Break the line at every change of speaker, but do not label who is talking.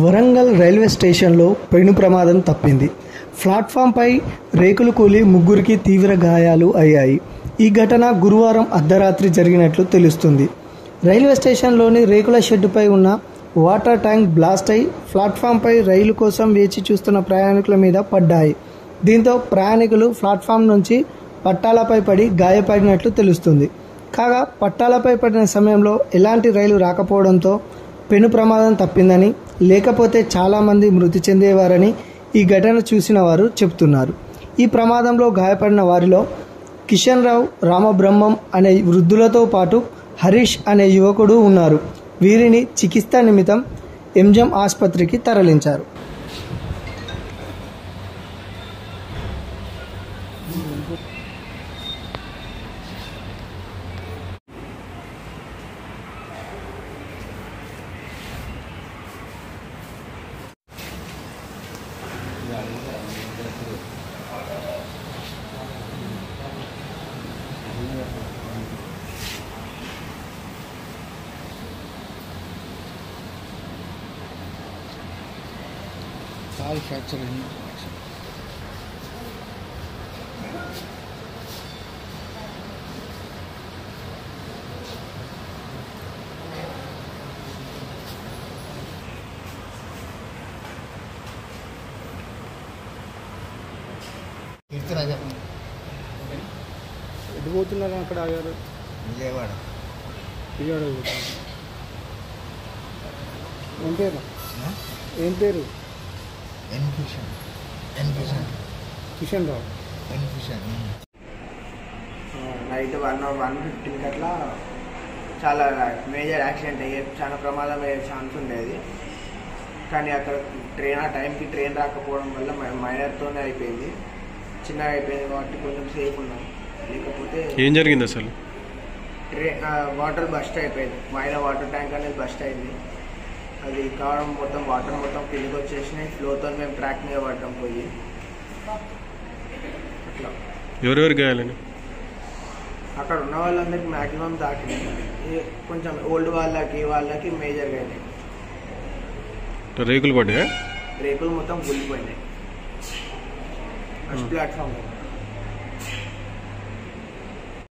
Warangal railway స్టేషన్లో పెను ప్రమాదం తప్పింది. ప్లాట్ఫామ్పై రేకులు కూలి ముగ్గురికి తీవ్ర గాయాలు అయ్యాయి. ఈ ఘటన గురువారం అర్ధరాత్రి జరిగినట్లు తెలుస్తుంది. రైల్వే స్టేషన్లోని రేకుల షెడ్డుపై ఉన్న వాటర్ ట్యాంక్ బ్లాస్ట్ అయి ప్లాట్ఫామ్పై రైలు కోసం వేచి చూస్తున్న ప్రయాణికుల మీద పడ్డాయి. దీంతో ప్రయాణికులు ప్లాట్ఫామ్ నుంచి పట్టాలపై పడి గాయపడినట్లు తెలుస్తుంది. కాగా పట్టాలపై పడిన సమయంలో ఎలాంటి రైలు రాకపోవడంతో పెను ప్రమాదం తప్పిందని లేకపోతే చాలామంది మృతి చెందేవారని ఈ ఘటన చూసిన వారు చెబుతున్నారు. ఈ ప్రమాదంలో గాయపడిన వారిలో కిషన్ రావు రామబ్రహ్మం అనే వృద్ధులతో పాటు హరీష్ అనే యువకుడు ఉన్నారు. వీరిని చికిత్స నిమిత్తం ఎంజం ఆసుపత్రికి తరలించారు.
కాలు ఫ్రాక్చర్ అయింది కీర్తిరాజా.
ఎటు పోతున్నారు అక్కడ ఆగారు
విజయవాడ.
విజయవాడ ఏం పేరు? ఏం పేరు?
N Kishan. N Kishan.
Kishan Rao.
N Kishan.
Night one one ఫిఫ్టీన్కి అట్లా చాలా మేజర్ యాక్సిడెంట్ అయ్యే చాలా ప్రమాదం అయ్యే ఛాన్స్ ఉండేది. కానీ అక్కడ ట్రైన్ ఆ టైంకి ట్రైన్ రాకపోవడం వల్ల మైనర్తోనే అయిపోయింది. చిన్నగా అయిపోయింది కాబట్టి కొంచెం సేఫ్ ఉన్నాం. లేకపోతే
ఏం జరిగింది అసలు?
వాటర్ బస్ట్ అయిపోయింది. మైన వాటర్ ట్యాంక్ అనేది బస్ట్ అయింది. అది కావడం మొత్తం వాటర్ మొత్తం కిందకి వచ్చేసినాయి. ఫ్లోతో మేము ట్రాక్ మీద పడ్డాం పోయి. అట్లా.
ఎవరెవరు గాయాలని
అక్కడ ఉన్న వాళ్ళందరికి మ్యాక్సిమం దాటినాయి ఈ కొంచెం ఓల్డ్ వాళ్ళకి వాళ్ళకి మేజర్గా అయినాయి.
రేకులు పడ్డాయా?
రేకులు మొత్తం కూలిపోయినాయి ఫస్ట్ ప్లాట్ఫామ్